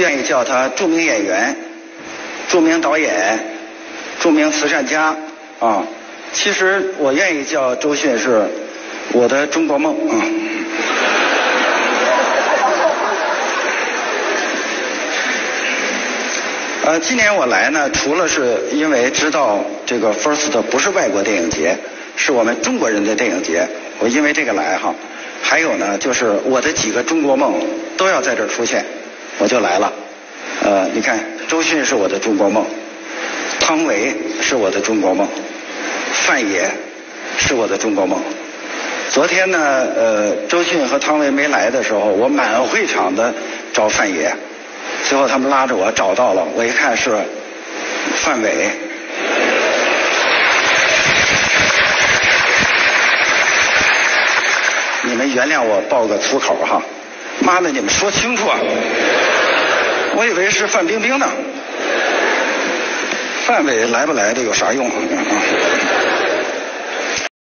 愿意叫他著名演员、著名导演、著名慈善家啊。其实我愿意叫周迅是我的中国梦啊。呃，今年我来呢，除了是因为知道这个 First 不是外国电影节，是我们中国人的电影节，我因为这个来哈。还有呢，就是我的几个中国梦都要在这儿出现，我就来了。呃，你看，周迅是我的中国梦，汤唯是我的中国梦，范爷是我的中国梦。昨天呢，呃，周迅和汤唯没来的时候，我满会场的找范爷。最后他们拉着我找到了，我一看是范伟。你们原谅我爆个粗口哈，妈的，你们说清楚啊！我以为是范冰冰呢，范伟来不来的有啥用？